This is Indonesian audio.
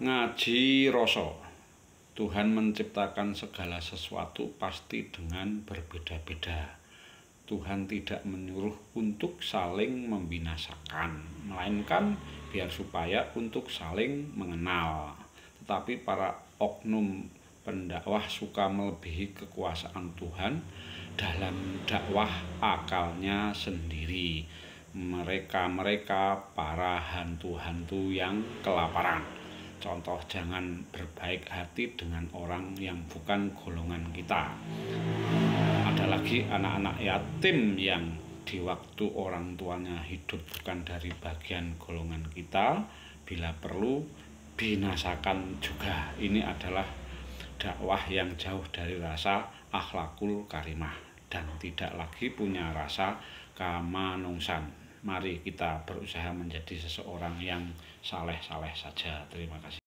ngaji rasa. Tuhan menciptakan segala sesuatu pasti dengan berbeda-beda. Tuhan tidak menyuruh untuk saling membinasakan, melainkan biar supaya untuk saling mengenal. Tetapi para oknum pendakwah suka melebihi kekuasaan Tuhan dalam dakwah akalnya sendiri. Mereka-mereka para hantu-hantu yang kelaparan Contoh jangan berbaik hati dengan orang yang bukan golongan kita. Ada lagi anak-anak yatim yang di waktu orang tuanya hidup bukan dari bagian golongan kita, bila perlu binasakan juga. Ini adalah dakwah yang jauh dari rasa akhlakul karimah dan tidak lagi punya rasa kamanungsan. Mari kita berusaha menjadi seseorang yang saleh-saleh saja. Terima kasih.